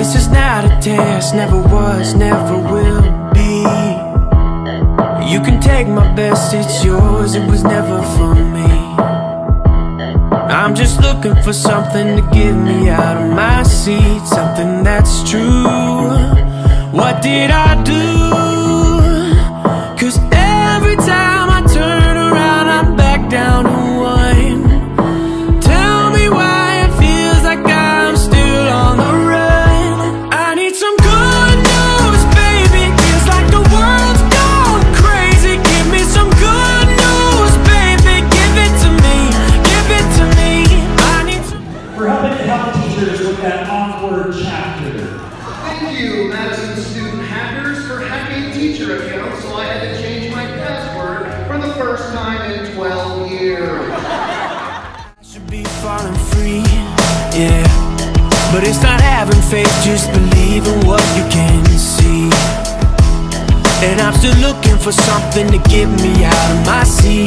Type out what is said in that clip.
this is not a test, never was, never will be. You can take my best, it's yours, it was never for me. I'm just looking for something to get me out of my seat, something that's true. What did I helping to help teachers with that awkward chapter. Thank you, Madison student hackers, for hacking teacher accounts so I had to change my password for the first time in 12 years. should be falling free, yeah. But it's not having faith, just believing what you can see. And I'm still looking for something to get me out of my seat,